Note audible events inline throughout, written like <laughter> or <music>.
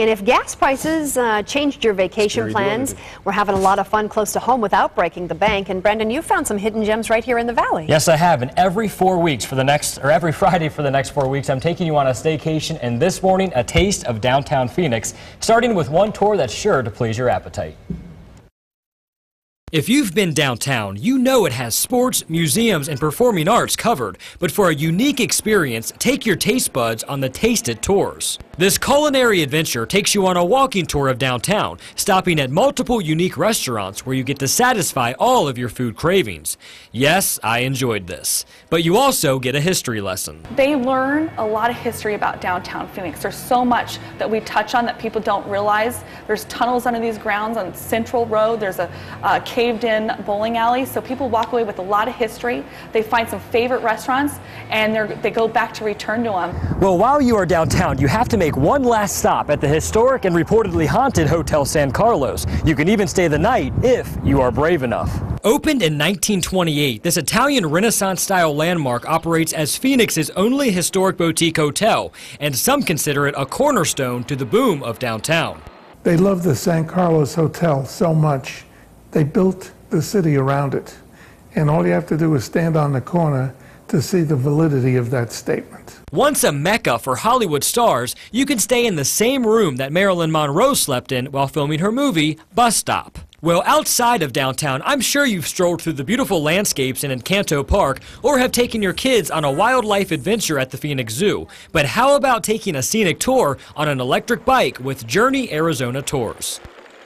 And if gas prices uh, changed your vacation Scary plans, we're having a lot of fun close to home without breaking the bank. And Brendan, you found some hidden gems right here in the valley. Yes, I have. And every four weeks for the next, or every <laughs> Friday for the next four weeks, I'm taking you on a staycation. And this morning, a taste of downtown Phoenix, starting with one tour that's sure to please your appetite. If you've been downtown, you know it has sports, museums, and performing arts covered. But for a unique experience, take your taste buds on the Taste It Tours. This culinary adventure takes you on a walking tour of downtown, stopping at multiple unique restaurants where you get to satisfy all of your food cravings. Yes, I enjoyed this. But you also get a history lesson. They learn a lot of history about downtown Phoenix. There's so much that we touch on that people don't realize. There's tunnels under these grounds on Central Road. There's a uh, caved in bowling alley. So people walk away with a lot of history. They find some favorite restaurants and they go back to return to them. Well, while you are downtown, you have to make one last stop at the historic and reportedly haunted Hotel San Carlos. You can even stay the night if you are brave enough. Opened in 1928, this Italian Renaissance style landmark operates as Phoenix's only historic boutique hotel, and some consider it a cornerstone to the boom of downtown. They love the San Carlos Hotel so much, they built the city around it. And all you have to do is stand on the corner to see the validity of that statement. Once a mecca for Hollywood stars, you can stay in the same room that Marilyn Monroe slept in while filming her movie, Bus Stop. Well, outside of downtown, I'm sure you've strolled through the beautiful landscapes in Encanto Park or have taken your kids on a wildlife adventure at the Phoenix Zoo. But how about taking a scenic tour on an electric bike with Journey Arizona Tours?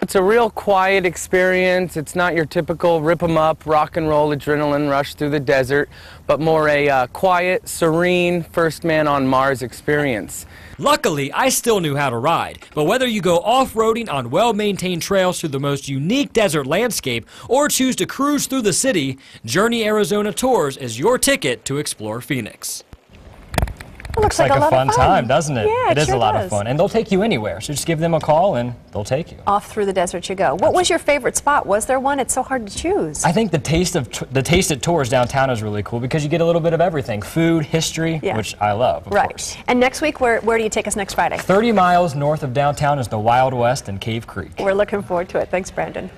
It's a real quiet experience. It's not your typical rip 'em up, rock and roll adrenaline rush through the desert, but more a uh, quiet, serene first man on Mars experience. Luckily, I still knew how to ride, but whether you go off-roading on well-maintained trails through the most unique desert landscape or choose to cruise through the city, Journey Arizona Tours is your ticket to explore Phoenix. It looks It's like, a, a, fun, fun time, doesn't it? Yeah, it is sure a lot does. of fun. And they'll take you anywhere. So just give them a call and they'll take you. Off through the desert you go. What was your favorite spot? Was there one? It's so hard to choose. I think the taste of the Taste It Tours downtown is really cool because you get a little bit of everything: food, history, Yeah. which I love, of right. course. And next week, where, where do you take us next Friday? 30 miles north of downtown is the Wild West and Cave Creek. We're looking forward to it. Thanks, Brandon.